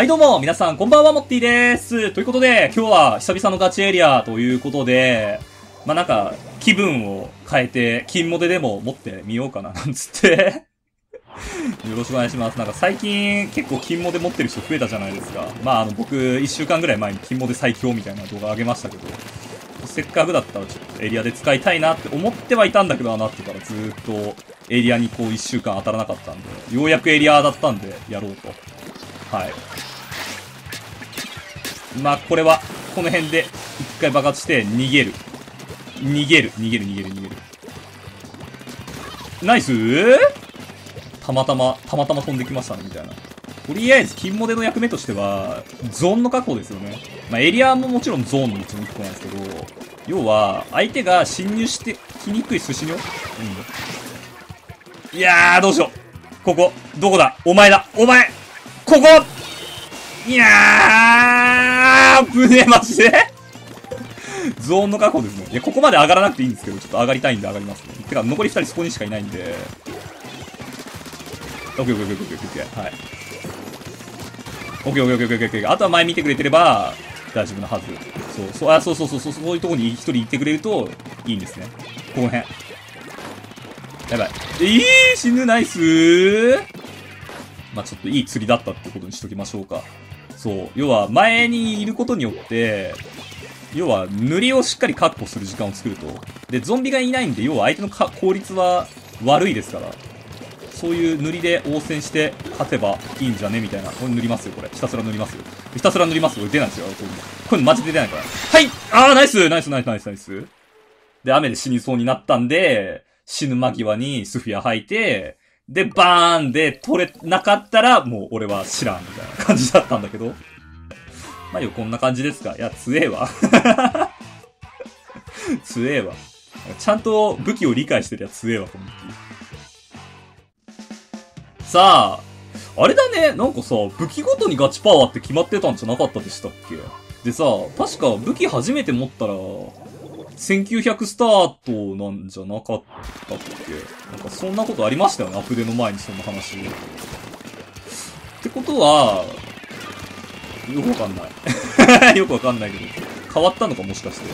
はいどうも、皆さんこんばんは、モッティです。ということで、今日は久々のガチエリアということで、まあ、なんか、気分を変えて、金モデでも持ってみようかな、なんつってよろしくお願いします。なんか最近結構金モデ持ってる人増えたじゃないですか。まああの僕1週間ぐらい前に金モデ最強みたいな動画上げましたけど、せっかくだったらちょっとエリアで使いたいなって思ってはいたんだけど、あの後からずっとエリアにこう1週間当たらなかったんで、ようやくエリアだったんでやろうと。はい。まあ、これは、この辺で、一回爆発して、逃げる。逃げる、逃げる、逃げる、逃げる。ナイスたまたま、たまたま飛んできましたね、みたいな。とりあえず、金モデの役目としては、ゾーンの確保ですよね。まあ、エリアももちろんゾーンのうちの1個なんですけど、要は、相手が侵入してきにくい寿司にょうん。いやー、どうしよう。ここ、どこだ？お前だお前ここいやー、危ねえ、マジでゾーンの確保ですね。いや、ここまで上がらなくていいんですけど、ちょっと上がりたいんで上がりますね。てか、残り2人そこにしかいないんで。オッケーオッケーオッケーオッケー。はい。オッケーオッケーオッケーオッケー。あとは前見てくれてれば、大丈夫なはず。そう、そう、あ、そうそうそうそう、そういうとこに一人行ってくれると、いいんですね。この辺。やばい。えー、死ぬナイスーまあちょっといい釣りだったってことにしときましょうか。そう。要は、前にいることによって、要は、塗りをしっかり確保する時間を作ると。で、ゾンビがいないんで、要は相手の効率は悪いですから。そういう塗りで応戦して勝てばいいんじゃねみたいな。これ塗りますよ、これ。ひたすら塗りますよ。ひたすら塗りますよ。出ないですよ、こういうの。こういうのマジで出ないから。はいあー、ナイスナイスナイスナイスナイス。で、雨で死にそうになったんで、死ぬ間際にスフィア吐いて、で、バーンで取れなかったら、もう俺は知らん、みたいな感じだったんだけど。まあよ、こんな感じですか。いや、強えわ。強えわ。ちゃんと武器を理解してるやつ強えわ、この武器。さあ、あれだね、なんかさ、武器ごとにガチパワーって決まってたんじゃなかったでしたっけ？でさ、確か武器初めて持ったら、1900スタートなんじゃなかったっけ？なんかそんなことありましたよね、アップデの前にそんな話。ってことは、よくわかんない。よくわかんないけど。変わったのかもしかして。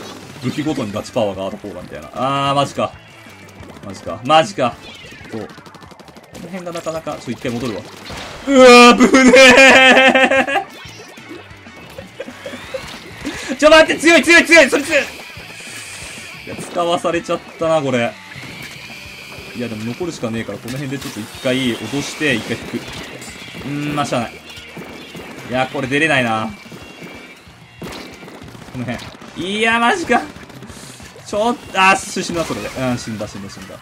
武器ごとにガチパワーがある方がみたいな。あー、マジか。マジか。マジか。ちょっと、この辺がなかなか、ちょっと一回戻るわ。うわー、ぶねー ちょ、待って、強い強い強いそれ強いいや、使わされちゃったな、これ。いや、でも残るしかねえから、この辺でちょっと一回落として、一回引く。うーん、まあ、しゃあない。いや、これ出れないな。この辺。いや、マジか。ちょっと、あ、死んだ、それで。うん、死んだ、死んだ、死んだ。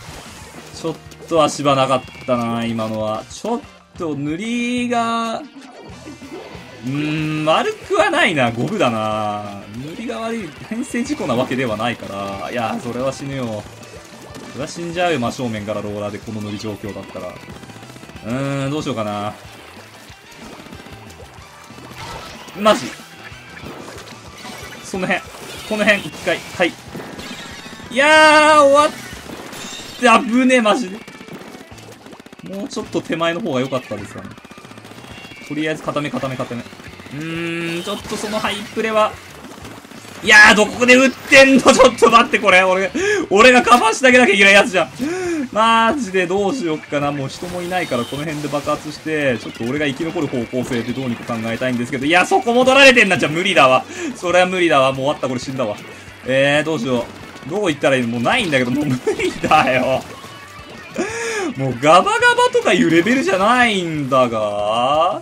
ちょっと足場なかったな、今のは。ちょっと、塗りが、うーん、悪くはないな。五分だな。が悪い、編成事故なわけではないから。いや、それは死ぬよ。それは死んじゃうよ、真正面からローラーでこの塗り状況だったら。うーん、どうしようかな。マジ。その辺。この辺、一回。はい。いやー、終わって、危ねえ、マジで。もうちょっと手前の方が良かったですかね。とりあえず固め固め固め。うーん、ちょっとそのハイプレは。いやー、どこで打ってんの？ちょっと待って、これ。俺、俺がカバーしてあげなきゃいけないやつじゃん。マジでどうしよっかな。もう人もいないからこの辺で爆発して、ちょっと俺が生き残る方向性でどうにか考えたいんですけど、いや、そこも取られてんな。じゃ無理だわ。それは無理だわ。もう終わった。これ死んだわ。えー、どうしよう。どう言ったらいいの？もうないんだけど、もう無理だよ。もうガバガバとかいうレベルじゃないんだが。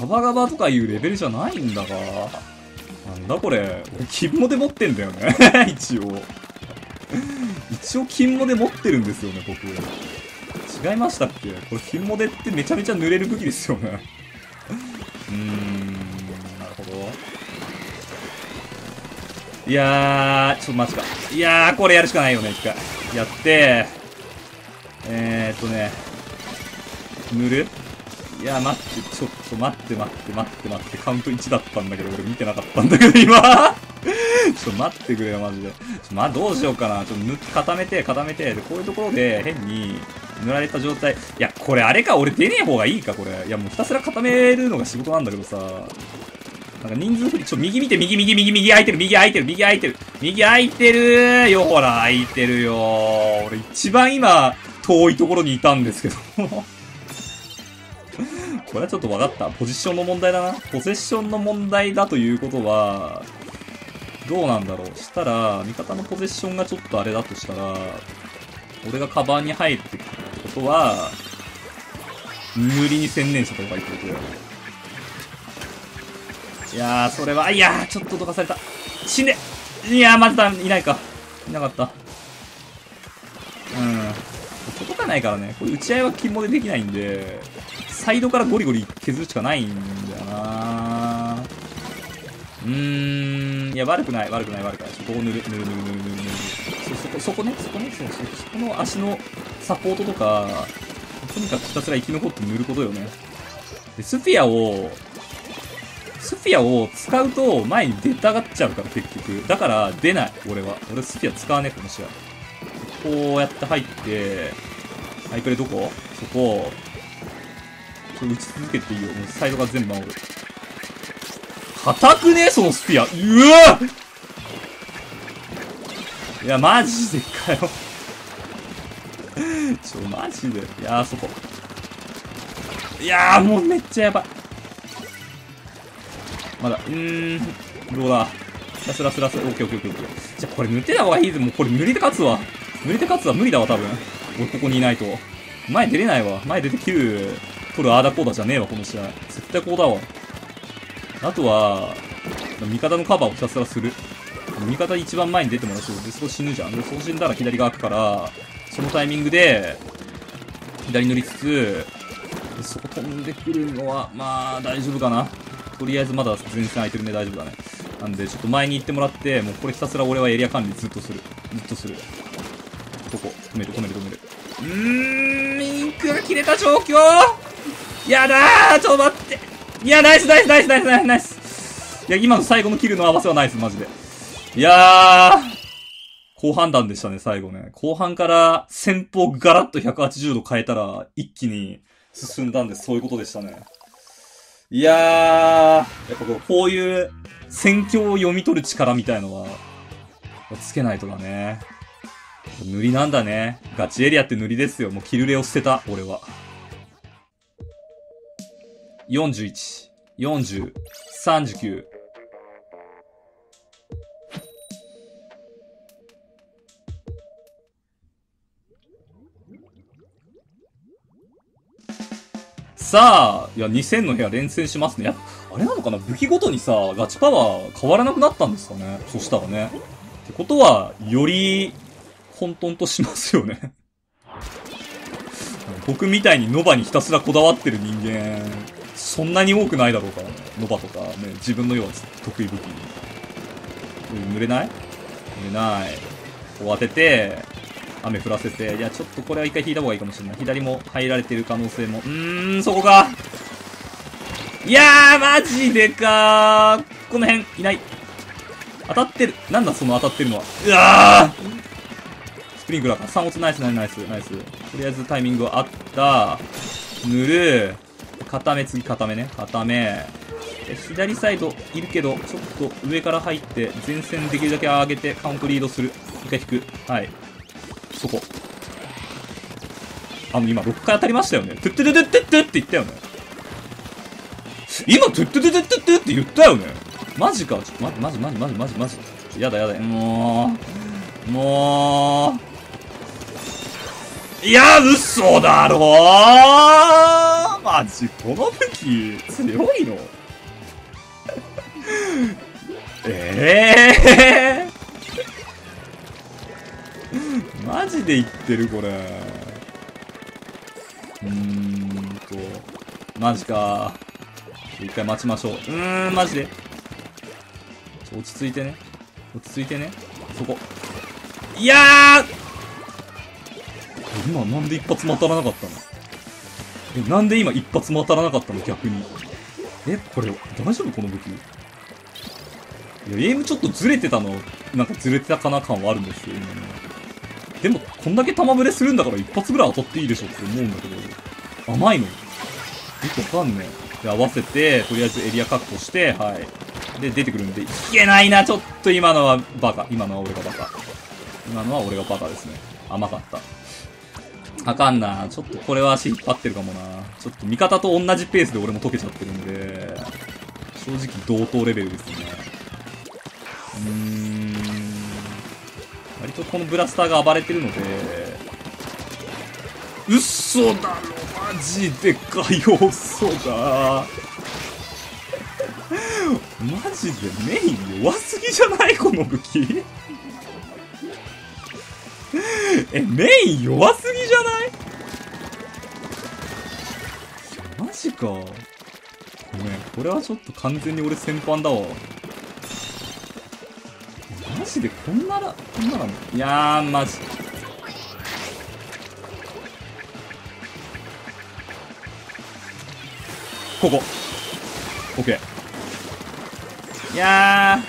ガバガバとかいうレベルじゃないんだが。なんだこれ。金モで持ってんだよね。一応。一応金モで持ってるんですよね、僕。違いましたっけ？これ金モデってめちゃめちゃ濡れる武器ですよね。うーん、なるほど。いやー、ちょっとマジか。いやー、これやるしかないよね、一回。やって、えーっとね、塗る？いや、待って、ちょっと待って待って待って待って、カウント1だったんだけど、俺見てなかったんだけど、今 ちょっと待ってくれよ、マジで。まあ、どうしようかな。ちょっと塗って固めて、固めて、で、こういうところで変に、塗られた状態。いや、これあれか、俺出ねえ方がいいか、これ。いや、もうひたすら固めるのが仕事なんだけどさ。なんか人数振り、ちょ、右見て、右、右、右、右空いてる、右空いてる、右空いてる、右空いてるよ、ほら、空いてるよ。俺一番今、遠いところにいたんですけど。これはちょっと分かった。ポジションの問題だな。ポゼッションの問題だということは、どうなんだろう。したら、味方のポゼッションがちょっとあれだとしたら、俺がカバーに入ってくることは、塗りに専念した方がいいってことだよ。いやー、それは、いやー、ちょっとどかされた。死んでいやー、まだいないか。いなかった。うん。届かないからね。これ打ち合いは肝でできないんで、サイドからゴリゴリ削るしかないんだよなうーん、いや、悪くない、悪くない、悪くない。そこを塗る、塗る、塗る、塗る、塗る、そ、そこ、そこね、そこね、そう、そ、そこの足のサポートとか、とにかくひたすら生き残って塗ることよね。で、スフィアを、スフィアを使うと前に出たがっちゃうから結局。だから出ない、俺は。俺スフィア使わねえ、この試合。こうやって入って、ハイプレどこ？そこ、打ち続けていいよ。もうサイドが全部守る。硬くね？そのスフィア。うわいや、マジでかよちょ、マジで。いやー、そこ。いやー、もうめっちゃやばい。まだ、うーん、どうだ？ラスラスラス、オッケーオッケーオッケー。じゃ、これ塗ってた方がいいぜ。もうこれ塗りで勝つわ。塗りで勝つわ。無理だわ、多分。俺ここにいないと。前出れないわ。前出てキル取るアーダコーダじゃねえわ、この試合。絶対こうだわ。あとは、味方のカバーをひたすらする。味方一番前に出てもらうと、で、そこ死ぬじゃん。で、そう死んだら左が開くから、そのタイミングで、左乗りつつ、そこ飛んでくるのは、まあ、大丈夫かな。とりあえずまだ前線空いてるね、大丈夫だね。なんで、ちょっと前に行ってもらって、もうこれひたすら俺はエリア管理ずっとする。ずっとする。ここ、止める、止める、止める。うーん、インクが切れた状況やだーちょっと待っていや、ナイスナイスナイスナイスナイスナイスいや、今の最後のキルの合わせはナイス、マジで。いやー、好判断でしたね、最後ね。後半から先方ガラッと180度変えたら、一気に進んだんで、そういうことでしたね。いやー、やっぱこういう戦況を読み取る力みたいのは、つけないとだね。塗りなんだね。ガチエリアって塗りですよ。もうキルレを捨てた、俺は。41、40、39。さあ、いや、2000の部屋連戦しますね。あれなのかな？武器ごとにさ、ガチパワー変わらなくなったんですかね？そしたらね。ってことは、より、混沌としますよね 僕みたいにノバにひたすらこだわってる人間、そんなに多くないだろうか。ノバとかね、自分のような得意武器に。濡れない？濡れない。こう当てて、雨降らせて、いや、ちょっとこれは一回引いた方がいいかもしれない。左も入られてる可能性も。うーん、そこか。いやー、マジでかー。この辺、いない。当たってる。なんだ、その当たってるのは。うわースプリンクラーか。3落ナイスナイスナイス。ナイスとりあえずタイミングはあった。塗る。固め、次固めね。固め。左サイドいるけど、ちょっと上から入って、前線できるだけ上げてカウントリードする。一回引く。はい。そこ。あの、今6回当たりましたよね。トゥットゥトゥトゥトゥって言ったよね。今、トゥットゥトゥトゥトゥって言ったよね。マジか。ちょっと、マジマジマジマジマジ。やだやだ。もう、もう、いや、嘘だろマジ、この武器、強いの？え えー？マジで言ってるこれ。うーんと、マジか。一回待ちましょう。うーん、マジで。落ち着いてね。落ち着いてね。そこ。いやー今なんで一発も当たらなかったの？え、なんで今一発も当たらなかったの逆に。え、これ、大丈夫？この武器いや、エイムちょっとずれてたの、なんかずれてたかな感はあるんですよ、今ね。でも、こんだけ玉ブレするんだから一発ぐらい当たっていいでしょって思うんだけど、甘いの。よくわかんねえ。で、合わせて、とりあえずエリア確保して、はい。で、出てくるんで、いけないな、ちょっと今のはバカ。今のは俺がバカ。今のは俺がバカですね。甘かった。あかんな。ちょっとこれは足引っ張ってるかもな。ちょっと味方と同じペースで俺も溶けちゃってるんで、正直同等レベルですね。うーん。割とこのブラスターが暴れてるので、嘘だろマジでかよ、嘘だ。マジでメイン弱すぎじゃない？この武器え、メイン弱すぎじゃない？か。ごめん、これはちょっと完全に俺先般だわ。マジでこんなら、こんなら、いやー、マジ。ここ。オッケー。いや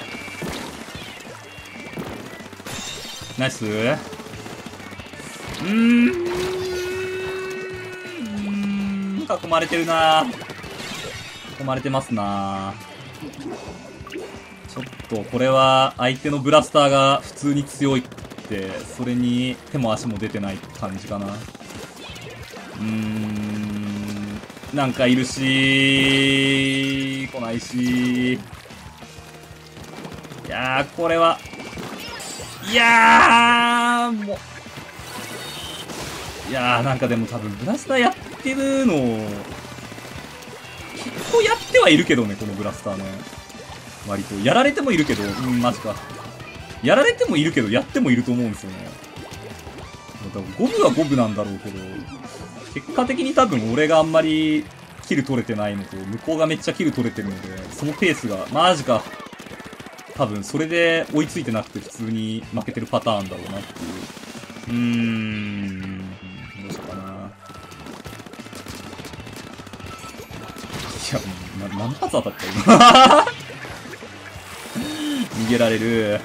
ー。ナイスうーん。囲まれてるな。囲まれてますな。ちょっと、これは、相手のブラスターが普通に強いって、それに手も足も出てない感じかな。うーん。なんかいるし。来ないし。いやー、これは、いやー、もう、いやーなんかでも多分ブラスターやっってるのを結構やってはいるけどねこのブラスターね。割と。やられてもいるけど。うんマジか。やられてもいるけどやってもいると思うんですよね。多分五分は五分なんだろうけど。結果的に多分俺があんまりキル取れてないのと向こうがめっちゃキル取れてるのでそのペースがマジか。多分それで追いついてなくて普通に負けてるパターンだろうなっていう。うーん。な何発当たった今？逃げられる。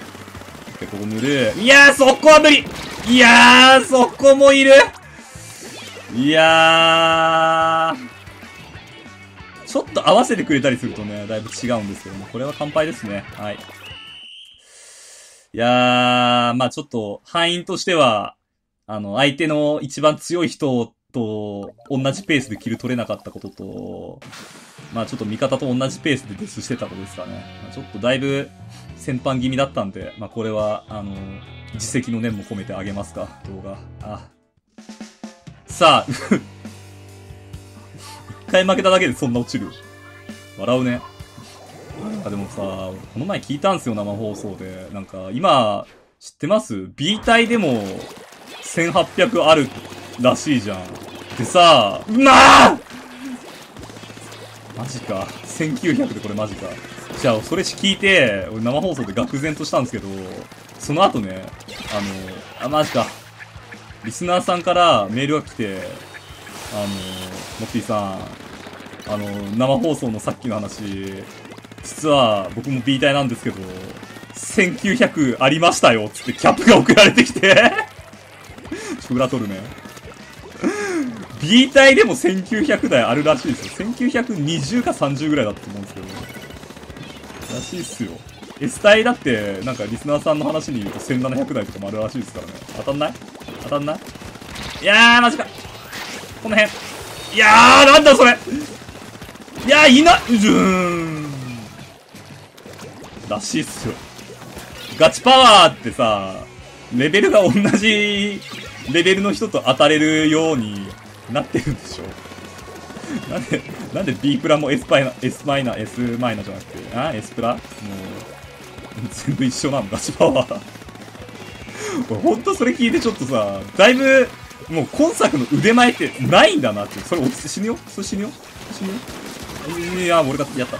ここ塗る。いやー、そこは無理いやー、そこもいるいやー。ちょっと合わせてくれたりするとね、だいぶ違うんですけども、これは乾杯ですね。はい。いやー、まあちょっと、範囲としては、あの、相手の一番強い人と同じペースでキル取れなかったことと、まあちょっと味方と同じペースでデスしてたことですかね。まあ、ちょっとだいぶ先般気味だったんで、まあこれは、あの、自責の念も込めてあげますか、動画。あ。さあ、一回負けただけでそんな落ちる。笑うね。なんかでもさ、この前聞いたんすよ、生放送で。なんか、今、知ってます ?B 隊でも、1800あるらしいじゃん。でさ、うまーマジか。1900でこれマジか。じゃあ、それ聞いて、俺生放送で愕然としたんですけど、その後ね、あの、あ、マジか。リスナーさんからメールが来て、あの、モッティさん、あの、生放送のさっきの話、実は僕も B 体なんですけど、1900ありましたよつってキャップが送られてきて ちょ、裏取るね。B 体でも1900台あるらしいですよ。1920か30ぐらいだと思うんですけど。らしいっすよ。S 体だって、なんかリスナーさんの話に言うと1700台とかもあるらしいですからね。当たんない？当たんない？いやー、マジか。この辺。いやー、なんだそれいやー、いな、うーん。らしいっすよ。ガチパワーってさ、レベルが同じレベルの人と当たれるようになってるんでしょなんで、なんで B プラも S パイナ、S マイナ、S マイナじゃなくて、あ ?S プラ？もう、全部一緒なの、ガチパワー。ほんとそれ聞いてちょっとさ、だいぶ、もう今作の腕前ってないんだなって。それ落ちて死ぬよ？それ死ぬよ？死ぬよ？いや、俺がやった。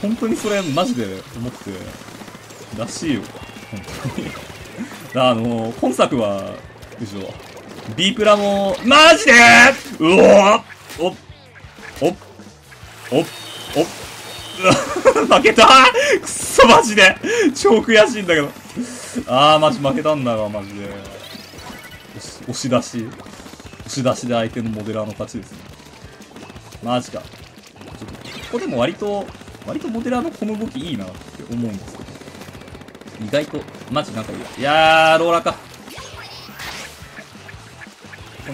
本当にそれマジで思って、らしいよ。本当に。あの、今作は、でしょ。B プラも、マジで？うおおっおっおお 負けた？くそマジで超悔しいんだけど。あー、マジ負けたんだわ、マジで。押し出し。押し出しで相手のモデラーの勝ちですね。マジか。ちょっと、ここでも割と、割とモデラーのこの動きいいなって思うんですけど。意外と、マジなんかいいや。いやー、ローラーか。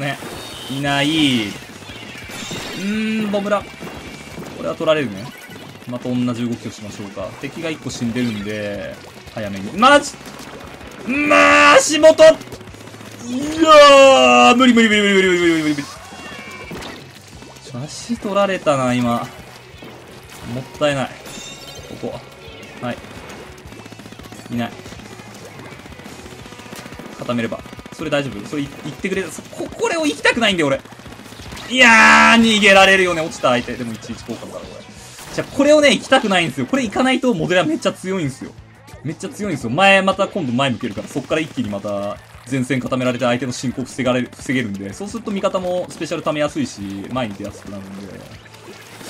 この辺、いない。うーん、ボムラ。これは取られるね。また同じ動きをしましょうか。敵が1個死んでるんで、早めに。マジまあ、足元いやー無理無理無理無理無理無理無理無理無理。足取られたな、今。もったいない。ここ。はい。いない。固めれば。それ大丈夫？それ言ってくれた。こ、これを行きたくないんだよ、俺。いやー、逃げられるよね、落ちた相手。でも11効果だから、これ。じゃあ、これをね、行きたくないんですよ。これ行かないとモデラめっちゃ強いんですよ。めっちゃ強いんですよ。前、また今度前向けるから、そっから一気にまた、前線固められて相手の進行防がれる、防げるんで、そうすると味方もスペシャル溜めやすいし、前に出やすくなるんで、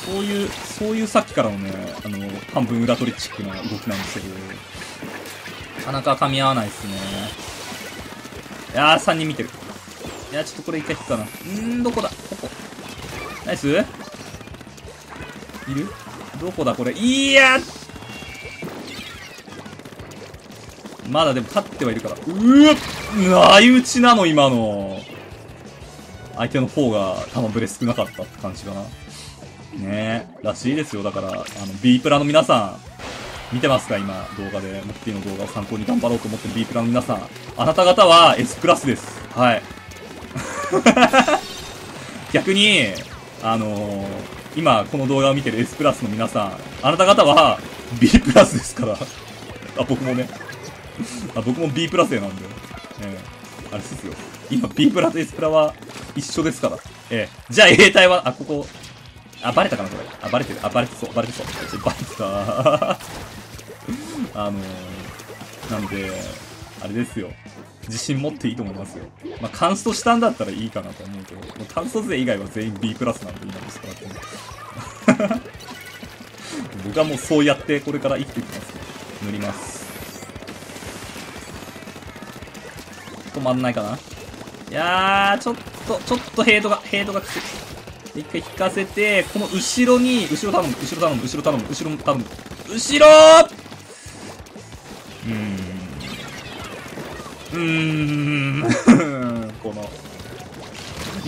そういう、そういうさっきからのね、あの、半分裏取りチックな動きなんですけど、なかなか噛み合わないですね。いやー、3人見てる。いやー、ちょっとこれ一回引くかな。んー、どこだ？ここ。ナイスいる？どこだ？これ。いやまだでも勝ってはいるから。うーわ相打ちなの、今の。相手の方が弾ブレ少なかったって感じかな。ねえ。らしいですよ。だから、あの、B プラの皆さん、見てますか？今、動画で。モッティの動画を参考に頑張ろうと思ってる B プラの皆さん。あなた方は S プラスです。はい。逆に、あのー、今この動画を見てる S プラスの皆さん、あなた方は B プラスですから。あ、僕もね。あ、僕も B プラスなんで。ええー、あれですよ。今 B プラと S プラは一緒ですから。ええー、じゃあ A 体は、あ、ここ、あ、バレたかなこれ。あ、バレてる。あ、バレてそう。バレてそう。バレてた。あのー、なんで、あれですよ。自信持っていいと思いますよ。まあ、カンストしたんだったらいいかなと思うけど、もう単卒勢以外は全員 B プラスなんで今ですから、僕はもうそうやってこれから生きていきます。塗ります。止まんないかないやー、ちょっと、ちょっとヘイトが、ヘイトがきつい。一回引かせて、この後ろに、後ろ頼む、後ろ頼む、後ろ頼む、後ろ頼む。後ろーん。この。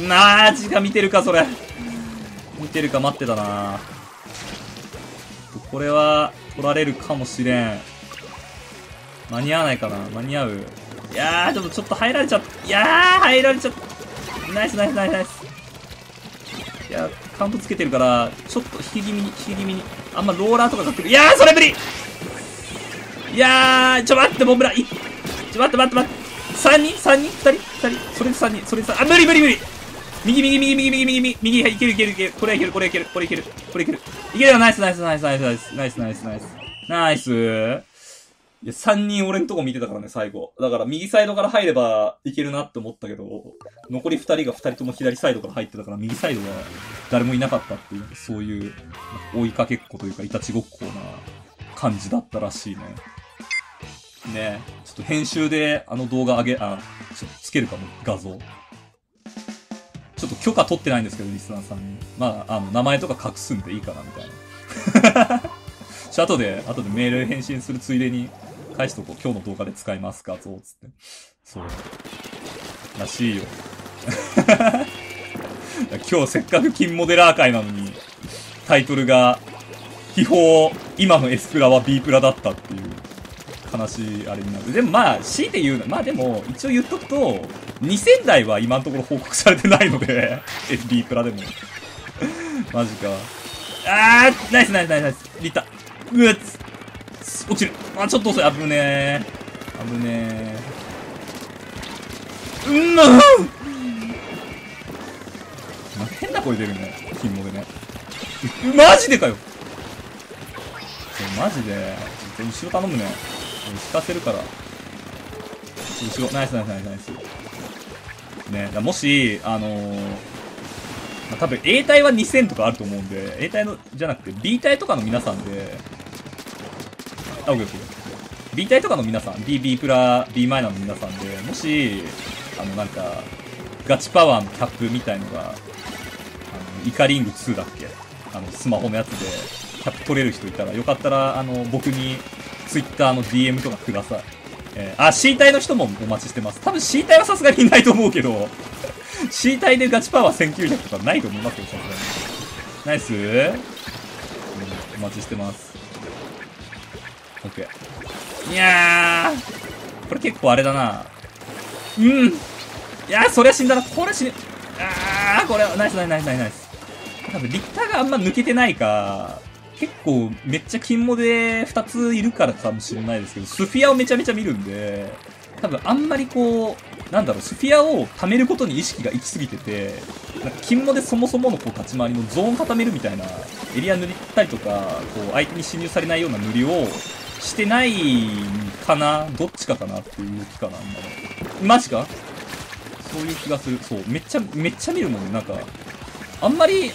マジか見てるか、それ。見てるか待ってたなこれは、取られるかもしれん。間に合わないかな間に合ういやー、ちょっと、ちょっと入られちゃった。いやー、入られちゃった。ナイスナイスナイスナイス。いや、カウントつけてるから、ちょっと引き気味に、引き気味に。あんまローラーとかかってる。いやー、それ無理いやー、ちょ待って、モンブラン。ちょ待って待って待って。3人 ?3 人 ?2 人 ?2 人？それで3人。それで3あ、無理無理無理右右右右右右右右いけるいけるいける。これいけるこれいけるこれいけるこれいける。いけるよナイスナイスナイスナイスナイスナイスナイスナイスナイスいや、3人俺んとこ見てたからね、最後。だから右サイドから入ればいけるなって思ったけど、残り2人が2人とも左サイドから入ってたから、右サイドは誰もいなかったっていう、そういう追いかけっこというか、いたちごっこな感じだったらしいね。ねちょっと編集であの動画上げ、あ、ちょっとつけるかも、画像。ちょっと許可取ってないんですけど、リスナーさんに。まあ、あの、名前とか隠すんでいいかな、みたいな。ちょ、後で、後でメール返信するついでに、返しとこう。今日の動画で使います画像、つって。そう。らしいよ。今日せっかく金モデラー会なのに、タイトルが、秘宝、今の S プラは B プラだったっていう、悲しいあれになる。でもまあ、強いて言うの、まあでも、一応言っとくと、2000台は今のところ報告されてないので、B プラでも。マジか。あー、ナイスナイスナイスナイス。リッタ。うっ落ちる。あ、ちょっと遅い。危ねえ。危ねえ。うんま変な声出るね。金モでね。マジでかよマジで。後ろ頼むね。引かせるから。後ろ、ナイスナイスナイスナイス。ね、もし、あのー、まあ、多分 A 体は2000とかあると思うんで、A 体の、じゃなくて B 体とかの皆さんで、あ、オッケーオッケー。B 体とかの皆さん、B、B プラ、B マイナーの皆さんで、もし、あの、なんか、ガチパワーのキャップみたいのが、あの、イカリング2だっけ？あの、スマホのやつで、キャップ取れる人いたら、よかったら、あの、僕に、ツイッターの DM とかください。えー、あ、C 体の人もお待ちしてます。多分 C 体はさすがにいないと思うけど、C 体でガチパワー1900とかないと思いますよ、さすがに。ナイス、うん、お待ちしてます。OK。いやー、これ結構あれだな。うん。いやー、そりゃ死んだな。これ死ぬ。あー、これは、ナイスナイスナイスナイス。多分、リッターがあんま抜けてないか、結構めっちゃ金モで2ついるからかもしれないですけど、スフィアをめちゃめちゃ見るんで、多分あんまりこう、なんだろう、スフィアを貯めることに意識が行き過ぎてて、なんか金モでそもそものこう立ち回りのゾーン固めるみたいな、エリア塗ったりとか、こう相手に侵入されないような塗りをしてないかなどっちかかなっていう気かなあマジか？そういう気がする。そう、めっちゃ、めっちゃ見るもんね。なんか、あんまり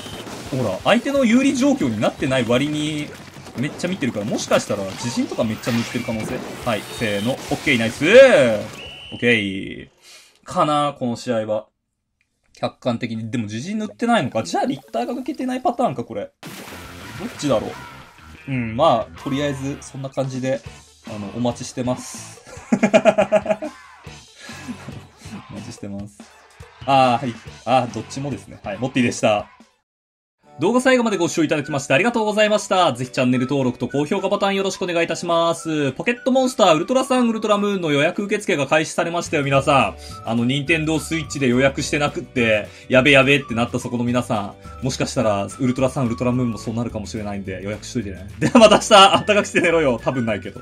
ほら、相手の有利状況になってない割に、めっちゃ見てるから、もしかしたら自信とかめっちゃ塗ってる可能性はい、せーの。オッケー、ナイスオッケー。かなこの試合は。客観的に。でも自信塗ってないのか。じゃあ、リッターが抜けてないパターンか、これ。どっちだろう。うん、まあ、とりあえず、そんな感じで、あの、お待ちしてます。お待ちしてます。ああ、はい。ああ、どっちもですね。はい、モッティでした。動画最後までご視聴いただきましてありがとうございました。ぜひチャンネル登録と高評価ボタンよろしくお願いいたします。ポケットモンスターウルトラサンウルトラムーンの予約受付が開始されましたよ、皆さん。あの、ニンテンドースイッチで予約してなくって、やべやべってなったそこの皆さん。もしかしたら、ウルトラサンウルトラムーンもそうなるかもしれないんで、予約しといてね。ではまた明日、あったかくして寝ろよ。多分ないけど。